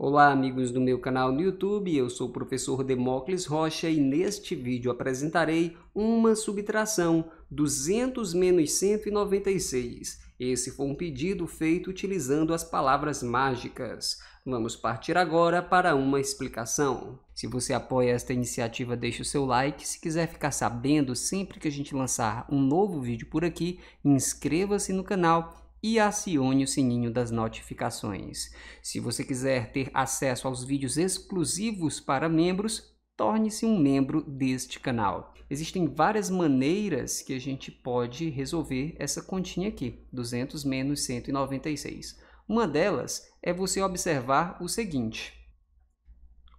Olá amigos do meu canal no YouTube, eu sou o professor Demócles Rocha e neste vídeo apresentarei uma subtração 200 menos 196. Esse foi um pedido feito utilizando as palavras mágicas. Vamos partir agora para uma explicação. Se você apoia esta iniciativa, deixe o seu like. Se quiser ficar sabendo sempre que a gente lançar um novo vídeo por aqui, inscreva-se no canal e acione o sininho das notificações. Se você quiser ter acesso aos vídeos exclusivos para membros, torne-se um membro deste canal. Existem várias maneiras que a gente pode resolver essa continha aqui, 200 menos 196. Uma delas é você observar o seguinte.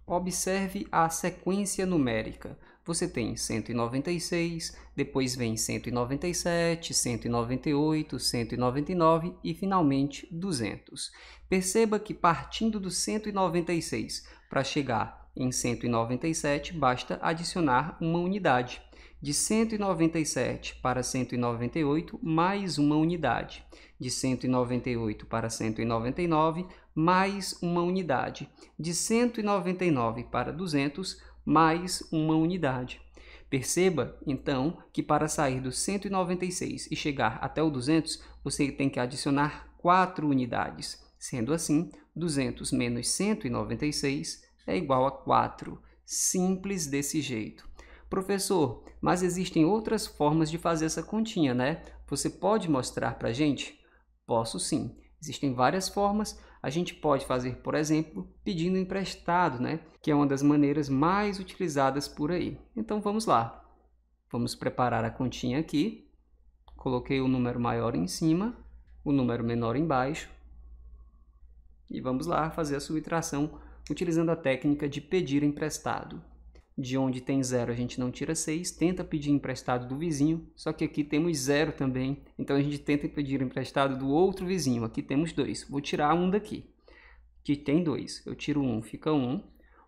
Observe a sequência numérica você tem 196, depois vem 197, 198, 199 e finalmente 200. Perceba que partindo do 196 para chegar em 197 basta adicionar uma unidade. De 197 para 198, mais uma unidade. De 198 para 199, mais uma unidade. De 199 para 200, mais uma unidade. Perceba, então, que para sair do 196 e chegar até o 200, você tem que adicionar 4 unidades. Sendo assim, 200 menos 196 é igual a 4. Simples desse jeito. Professor, mas existem outras formas de fazer essa continha, né? Você pode mostrar para a gente? Posso sim. Existem várias formas, a gente pode fazer, por exemplo, pedindo emprestado, né? que é uma das maneiras mais utilizadas por aí. Então vamos lá. Vamos preparar a continha aqui. Coloquei o número maior em cima, o número menor embaixo. E vamos lá fazer a subtração utilizando a técnica de pedir emprestado de onde tem zero a gente não tira 6, tenta pedir emprestado do vizinho, só que aqui temos zero também, então a gente tenta pedir emprestado do outro vizinho, aqui temos dois. Vou tirar um daqui, que tem dois, eu tiro um, fica um.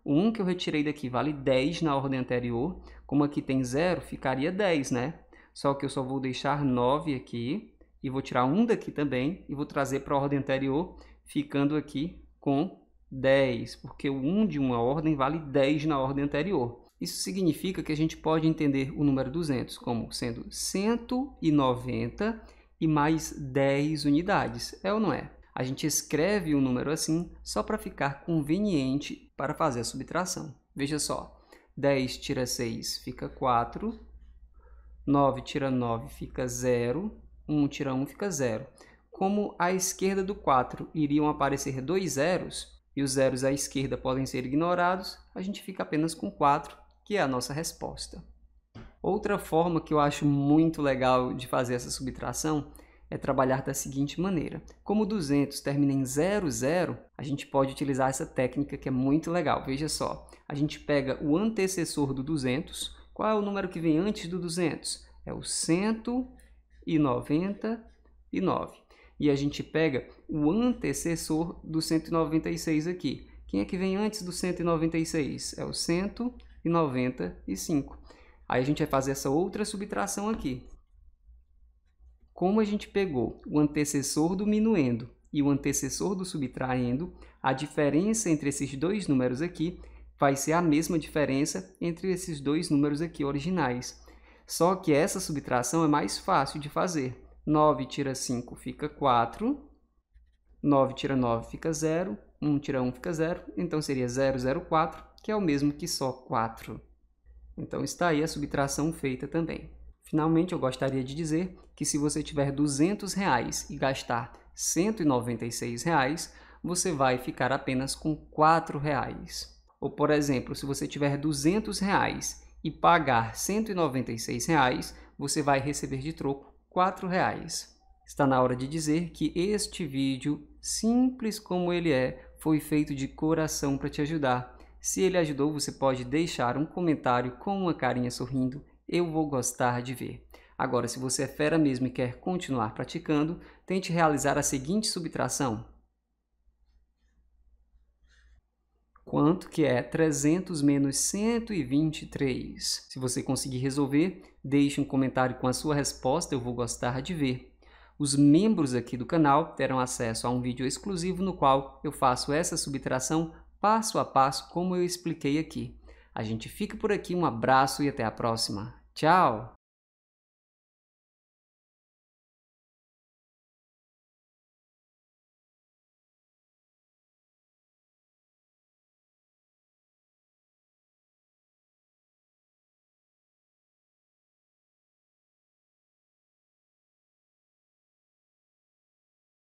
O 1 que eu retirei daqui vale 10 na ordem anterior, como aqui tem zero, ficaria 10, né? Só que eu só vou deixar 9 aqui, e vou tirar um daqui também, e vou trazer para a ordem anterior, ficando aqui com 10, porque o 1 de uma ordem vale 10 na ordem anterior. Isso significa que a gente pode entender o número 200 como sendo 190 e mais 10 unidades, é ou não é? A gente escreve o um número assim só para ficar conveniente para fazer a subtração. Veja só, 10 tira 6 fica 4, 9 tira 9 fica 0, 1 tira 1 fica 0. Como à esquerda do 4 iriam aparecer dois zeros, e os zeros à esquerda podem ser ignorados, a gente fica apenas com 4 que é a nossa resposta. Outra forma que eu acho muito legal de fazer essa subtração é trabalhar da seguinte maneira. Como 200 termina em 00, a gente pode utilizar essa técnica que é muito legal. Veja só, a gente pega o antecessor do 200. Qual é o número que vem antes do 200? É o 199. E a gente pega o antecessor do 196 aqui. Quem é que vem antes do 196? É o 196 e 95. Aí a gente vai fazer essa outra subtração aqui. Como a gente pegou o antecessor do minuendo e o antecessor do subtraendo, a diferença entre esses dois números aqui vai ser a mesma diferença entre esses dois números aqui originais. Só que essa subtração é mais fácil de fazer. 9 tira 5 fica 4, 9 tira 9 fica 0, 1 tira 1 fica 0, então seria 004, que é o mesmo que só 4. Então está aí a subtração feita também. Finalmente, eu gostaria de dizer que se você tiver 200 reais e gastar 196 reais, você vai ficar apenas com 4 reais. Ou, por exemplo, se você tiver 200 reais e pagar 196 reais, você vai receber de troco 4 reais. Está na hora de dizer que este vídeo, simples como ele é, foi feito de coração para te ajudar. Se ele ajudou, você pode deixar um comentário com uma carinha sorrindo, eu vou gostar de ver. Agora, se você é fera mesmo e quer continuar praticando, tente realizar a seguinte subtração. Quanto que é 300 menos 123? Se você conseguir resolver, deixe um comentário com a sua resposta, eu vou gostar de ver. Os membros aqui do canal terão acesso a um vídeo exclusivo no qual eu faço essa subtração passo a passo como eu expliquei aqui. A gente fica por aqui, um abraço e até a próxima. Tchau!